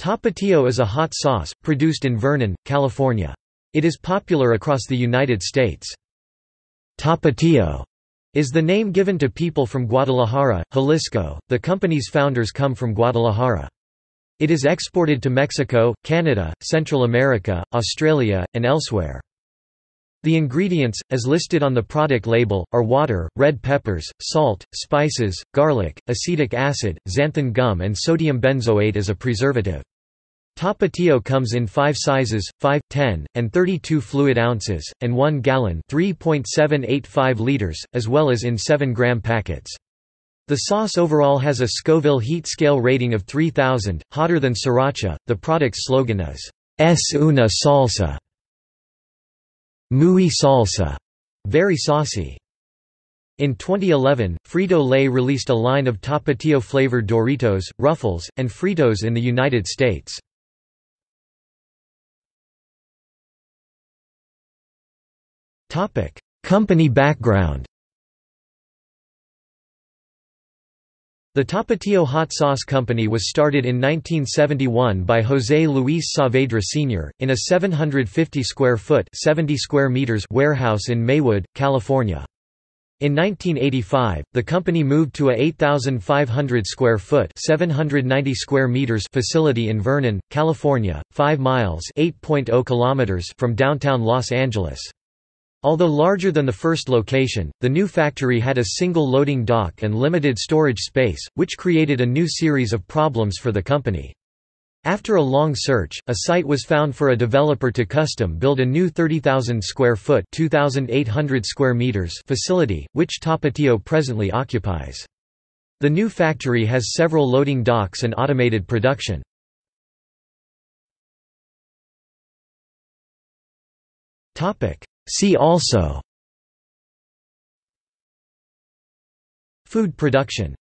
Tapatio is a hot sauce, produced in Vernon, California. It is popular across the United States. Tapatio is the name given to people from Guadalajara, Jalisco. The company's founders come from Guadalajara. It is exported to Mexico, Canada, Central America, Australia, and elsewhere. The ingredients, as listed on the product label, are water, red peppers, salt, spices, garlic, acetic acid, xanthan gum and sodium benzoate as a preservative. Tapatio comes in five sizes, 5, 10, and 32 fluid ounces, and 1 gallon 3.785 liters, as well as in 7-gram packets. The sauce overall has a Scoville heat scale rating of 3000, hotter than sriracha. The product's slogan is, Es una salsa. Muy salsa, very saucy. In 2011, Frito-Lay released a line of Tapatio-flavored Doritos, Ruffles, and Fritos in the United States. Company background The Tapatio Hot Sauce Company was started in 1971 by José Luis Saavedra Sr., in a 750-square-foot warehouse in Maywood, California. In 1985, the company moved to a 8,500 square foot (790 square meters) facility in Vernon, California, 5 miles (8.0 kilometers) from downtown Los Angeles. Although larger than the first location, the new factory had a single loading dock and limited storage space, which created a new series of problems for the company. After a long search, a site was found for a developer to custom build a new 30,000 square foot (2,800 square meters) facility, which Tapatio presently occupies. The new factory has several loading docks and automated production. Topic: See also. Food production